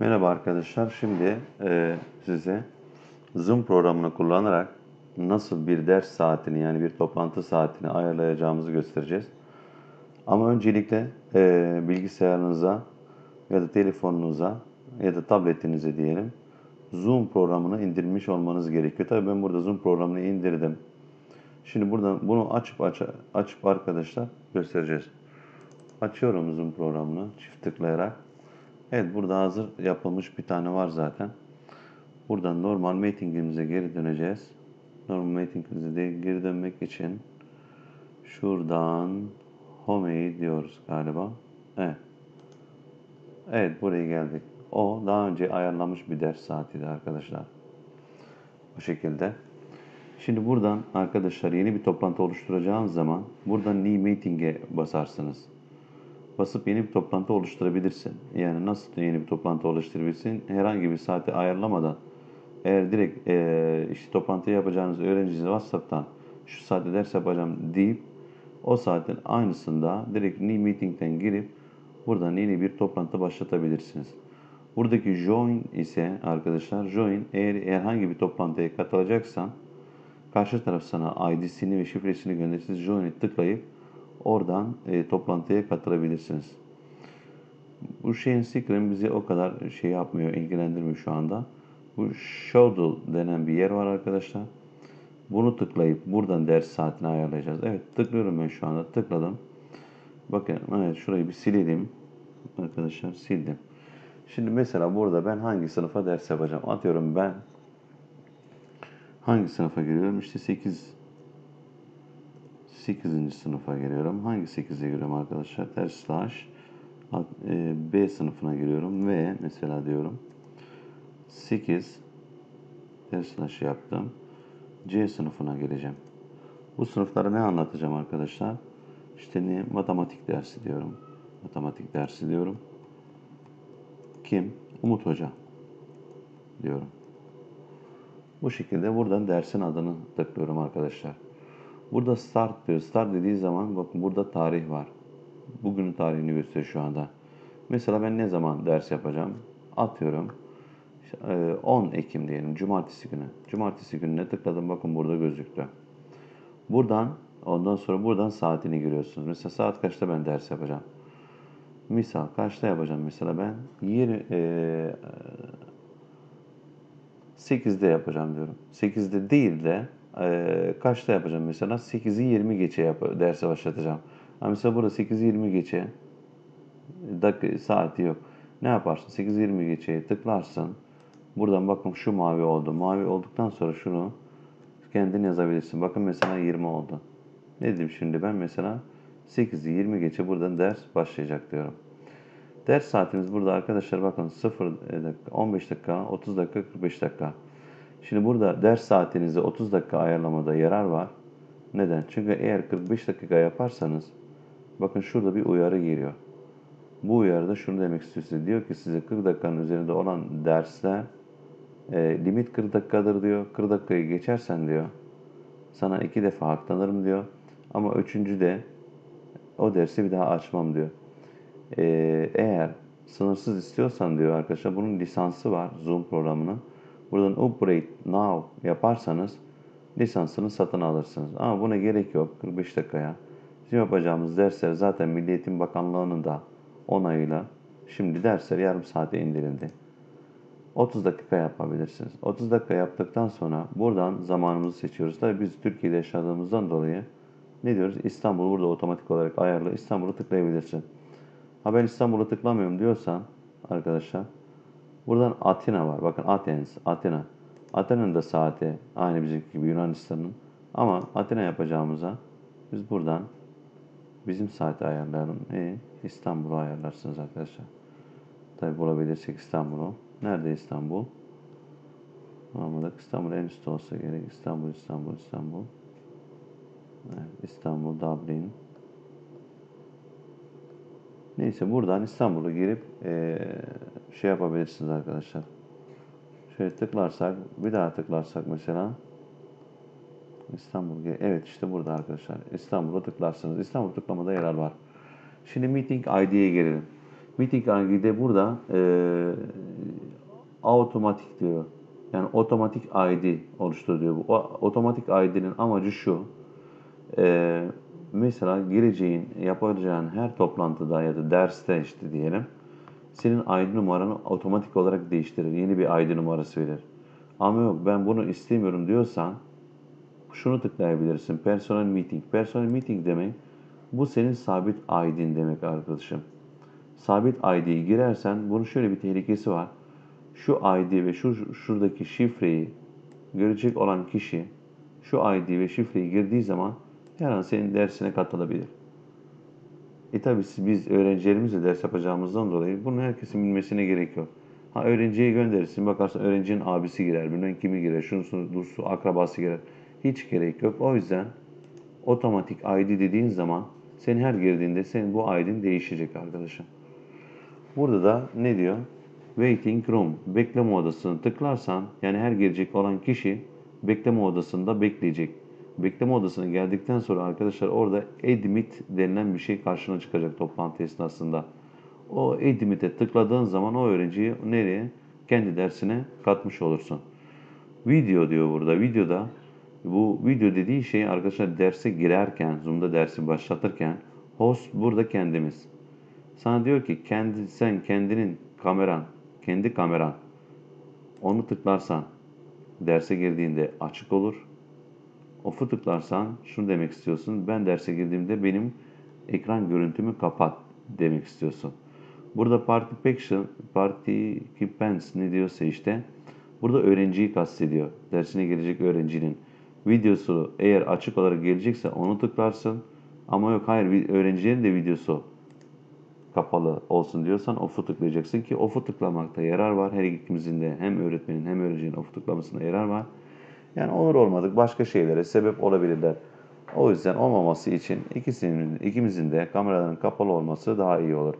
Merhaba arkadaşlar. Şimdi e, size Zoom programını kullanarak nasıl bir ders saatini yani bir toplantı saatini ayarlayacağımızı göstereceğiz. Ama öncelikle e, bilgisayarınıza ya da telefonunuza ya da tabletinize diyelim Zoom programını indirmiş olmanız gerekiyor. Tabii ben burada Zoom programını indirdim. Şimdi buradan bunu açıp aç, açıp arkadaşlar göstereceğiz. Açıyorum Zoom programını çift tıklayarak. Evet burada hazır yapılmış bir tane var zaten. Buradan normal meetingimize geri döneceğiz. Normal meetingimize de geri dönmek için şuradan home'yi diyoruz galiba. Evet. Evet buraya geldik. O daha önce ayarlanmış bir ders saatiydi arkadaşlar. Bu şekilde. Şimdi buradan arkadaşlar yeni bir toplantı oluşturacağınız zaman buradan New Meeting'e basarsınız basıp yeni bir toplantı oluşturabilirsin. Yani nasıl yeni bir toplantı oluşturabilirsin? Herhangi bir saate ayarlamadan eğer direkt e, işte toplantı yapacağınız öğrencinize WhatsApp'tan şu saatte ders yapacağım deyip o saatin aynısında direkt New Meeting'den girip buradan yeni bir toplantı başlatabilirsiniz. Buradaki join ise arkadaşlar join eğer herhangi bir toplantıya katılacaksan karşı taraf sana ID'sini ve şifresini gönderirse join'e tıklayıp Oradan e, toplantıya katılabilirsiniz. Bu şeyin Secret bizi o kadar şey yapmıyor, ilgilendirmiyor şu anda. Bu Schedule denen bir yer var arkadaşlar. Bunu tıklayıp buradan ders saatini ayarlayacağız. Evet tıklıyorum ben şu anda. Tıkladım. Bakın evet şurayı bir silelim. Arkadaşlar sildim. Şimdi mesela burada ben hangi sınıfa ders yapacağım? Atıyorum ben hangi sınıfa giriyorum? İşte 8 8. sınıfa giriyorum. Hangi 8'e giriyorum arkadaşlar? Ters slash e, B sınıfına giriyorum ve mesela diyorum 8 ters slash yaptım. C sınıfına geleceğim. Bu sınıflara ne anlatacağım arkadaşlar? İşte ne? Matematik dersi diyorum. Matematik dersi diyorum. Kim? Umut Hoca diyorum. Bu şekilde buradan dersin adını tıklıyorum arkadaşlar. Burada start diyor. Start dediği zaman bakın burada tarih var. Bugünün tarihini gösteriyor şu anda. Mesela ben ne zaman ders yapacağım? Atıyorum. 10 e, Ekim diyelim. Cumartesi günü. Cumartesi gününe tıkladım. Bakın burada gözüktü. Buradan ondan sonra buradan saatini giriyorsunuz. Mesela saat kaçta ben ders yapacağım? Misal kaçta yapacağım mesela ben? 20, e, 8'de yapacağım diyorum. 8'de değil de e, kaçta yapacağım mesela? 8'i 20 geçe yap derse başlatacağım. Ama mesela burada 8'i 20 geçe dakika, saati yok. Ne yaparsın? 8-20 geçeye tıklarsın. Buradan bakın şu mavi oldu. Mavi olduktan sonra şunu kendin yazabilirsin. Bakın mesela 20 oldu. Ne dedim şimdi ben mesela 8'i 20 geçe buradan ders başlayacak diyorum. Ders saatimiz burada arkadaşlar bakın 0 dakika, 15 dakika, 30 dakika, 45 dakika. Şimdi burada ders saatinizi 30 dakika ayarlamada yarar var. Neden? Çünkü eğer 45 dakika yaparsanız bakın şurada bir uyarı geliyor. Bu uyarıda şunu demek istiyor Diyor ki size 40 dakikanın üzerinde olan dersler e, limit 40 dakikadır diyor. 40 dakikayı geçersen diyor sana iki defa haklanırım diyor. Ama üçüncü de o dersi bir daha açmam diyor. E, eğer sınırsız istiyorsan diyor arkadaşlar bunun lisansı var Zoom programının. Buradan upgrade now yaparsanız lisansını satın alırsınız. Ama buna gerek yok 45 dakikaya. Bizim yapacağımız dersler zaten Milli Eğitim Bakanlığı'nın da onayıyla şimdi dersler yarım saate indirildi. 30 dakika yapabilirsiniz. 30 dakika yaptıktan sonra buradan zamanımızı seçiyoruz. Tabii biz Türkiye'de yaşadığımızdan dolayı ne diyoruz? İstanbul burada otomatik olarak ayarlı. İstanbul'u tıklayabilirsin. Ha ben İstanbul'u tıklamıyorum diyorsan arkadaşlar Buradan Atina var. Bakın Athens, Atina. Atina'nın da saati aynı bizimki gibi Yunanistan'ın. Ama Atina yapacağımıza biz buradan bizim saati ayarlayalım. E, İstanbul'u ayarlarsınız arkadaşlar. Tabi bulabilirsek İstanbul'u. Nerede İstanbul? Bulamadık. İstanbul en üstte olsa gerek. İstanbul, İstanbul, İstanbul. Evet, İstanbul, Dublin. Neyse buradan İstanbul'a girip e, şey yapabilirsiniz arkadaşlar. Şöyle tıklarsak, bir daha tıklarsak mesela İstanbul, evet işte burada arkadaşlar. İstanbul'a tıklarsınız. İstanbul tıklamada yarar var. Şimdi Meeting ID'ye gelelim. Meeting ID'de burada e, otomatik diyor. Yani otomatik ID oluştur diyor. Bu o, otomatik ID'nin amacı şu. E, mesela gireceğin, yapacağın her toplantıda ya da derste işte diyelim senin ID numaranı otomatik olarak değiştirir. Yeni bir ID numarası verir. Ama yok ben bunu istemiyorum diyorsan şunu tıklayabilirsin. Personal Meeting. Personal Meeting demek bu senin sabit ID'in demek arkadaşım. Sabit ID'yi girersen bunun şöyle bir tehlikesi var. Şu ID ve şu şuradaki şifreyi görecek olan kişi şu ID ve şifreyi girdiği zaman her an senin dersine katılabilir. E tabi biz öğrencilerimizle ders yapacağımızdan dolayı bunu herkesin bilmesine gerek yok. Ha öğrenciye gönderirsin bakarsın öğrencinin abisi girer, bilmem kimi girer, şunusu, dusu, akrabası girer. Hiç gerek yok. O yüzden otomatik ID dediğin zaman sen her girdiğinde senin bu ID'in değişecek arkadaşım. Burada da ne diyor? Waiting room, bekleme odasını tıklarsan yani her girecek olan kişi bekleme odasında bekleyecek. Bekleme odasına geldikten sonra arkadaşlar orada admit denilen bir şey karşına çıkacak toplantı esnasında. O admit'e tıkladığın zaman o öğrenciyi nereye? Kendi dersine katmış olursun. Video diyor burada. Videoda bu video dediği şey arkadaşlar derse girerken, Zoom'da dersi başlatırken host burada kendimiz. Sana diyor ki kendi sen kendinin kameran, kendi kameran onu tıklarsan derse girdiğinde açık olur. Off'u tıklarsan şunu demek istiyorsun. Ben derse girdiğimde benim ekran görüntümü kapat demek istiyorsun. Burada participation, participants ne diyorsa işte burada öğrenciyi kastediyor. Dersine girecek öğrencinin videosu eğer açık olarak gelecekse onu tıklarsın. Ama yok hayır öğrencilerin de videosu kapalı olsun diyorsan off'u tıklayacaksın ki off'u tıklamakta yarar var. Her ikimizin de hem öğretmenin hem öğrencinin off'u tıklamasına yarar var. Yani olur olmadık başka şeylere sebep olabilirler. O yüzden olmaması için ikisinin, ikimizin de kameraların kapalı olması daha iyi olur.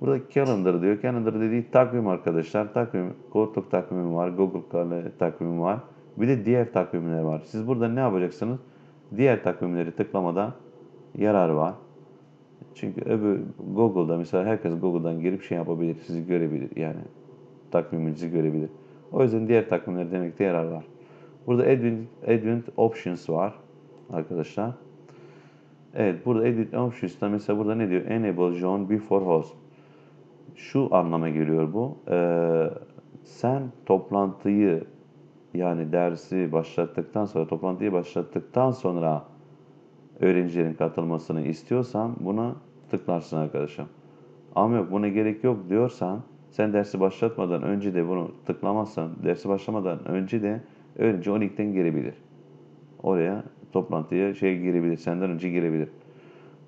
Burada calendar diyor. Calendar dediği takvim arkadaşlar. Takvim, Outlook takvimi var, Google takvimi var. Bir de diğer takvimler var. Siz burada ne yapacaksınız? Diğer takvimleri tıklamada yarar var. Çünkü öbür Google'da mesela herkes Google'dan girip şey yapabilir, sizi görebilir yani takviminizi görebilir. O yüzden diğer takvimleri demekte yarar var. Burada Advent, Advent Options var arkadaşlar. Evet burada Advent Options'ta mesela burada ne diyor? Enable John before host. Şu anlama geliyor bu. Ee, sen toplantıyı yani dersi başlattıktan sonra, toplantıyı başlattıktan sonra öğrencilerin katılmasını istiyorsan buna tıklarsın arkadaşım. Ama yok buna gerek yok diyorsan sen dersi başlatmadan önce de bunu tıklamazsan dersi başlamadan önce de öğrenci o linkten girebilir. Oraya toplantıya şey girebilir. Senden önce girebilir.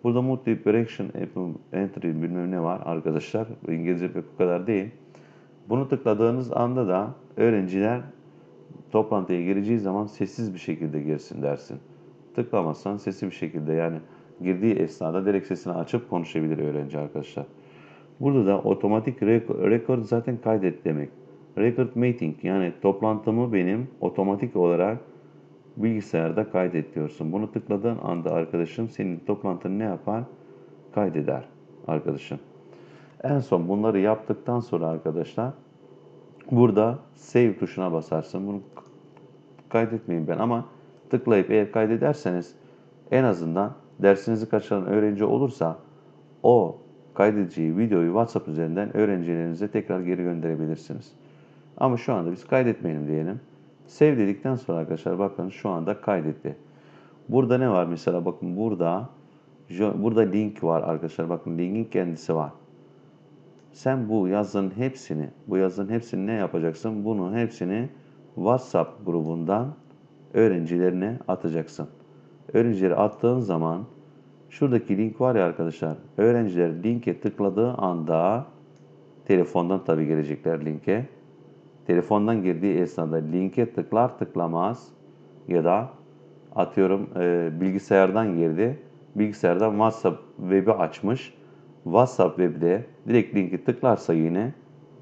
Burada multi direction entry bilmem ne var arkadaşlar. İngilizce pek o kadar değil. Bunu tıkladığınız anda da öğrenciler toplantıya gireceği zaman sessiz bir şekilde girsin dersin. Tıklamazsan sesli bir şekilde yani girdiği esnada direkt sesini açıp konuşabilir öğrenci arkadaşlar. Burada da otomatik record zaten kaydet demek. Record meeting yani toplantımı benim otomatik olarak bilgisayarda kaydet diyorsun. Bunu tıkladığın anda arkadaşım senin toplantını ne yapar? Kaydeder arkadaşım. En son bunları yaptıktan sonra arkadaşlar burada save tuşuna basarsın. Bunu kaydetmeyin ben ama tıklayıp eğer kaydederseniz en azından dersinizi kaçıran öğrenci olursa o kaydedeceği videoyu WhatsApp üzerinden öğrencilerinize tekrar geri gönderebilirsiniz. Ama şu anda biz kaydetmeyelim diyelim. Save dedikten sonra arkadaşlar bakın şu anda kaydetti. Burada ne var mesela bakın burada burada link var arkadaşlar bakın linkin kendisi var. Sen bu yazının hepsini bu yazının hepsini ne yapacaksın? Bunu hepsini WhatsApp grubundan öğrencilerine atacaksın. Öğrencileri attığın zaman şuradaki link var ya arkadaşlar. Öğrenciler linke tıkladığı anda telefondan tabi gelecekler linke telefondan girdiği esnada linke tıklar tıklamaz ya da atıyorum e, bilgisayardan girdi. Bilgisayardan WhatsApp web'i açmış. WhatsApp web'de direkt linki tıklarsa yine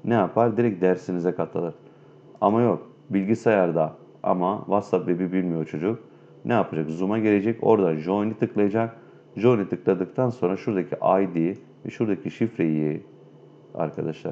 ne yapar? Direkt dersinize katılır. Ama yok bilgisayarda ama WhatsApp web'i bilmiyor çocuk. Ne yapacak? Zoom'a gelecek. Orada join'i tıklayacak. Join'i tıkladıktan sonra şuradaki ID ve şuradaki şifreyi arkadaşlar.